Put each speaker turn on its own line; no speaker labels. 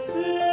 see.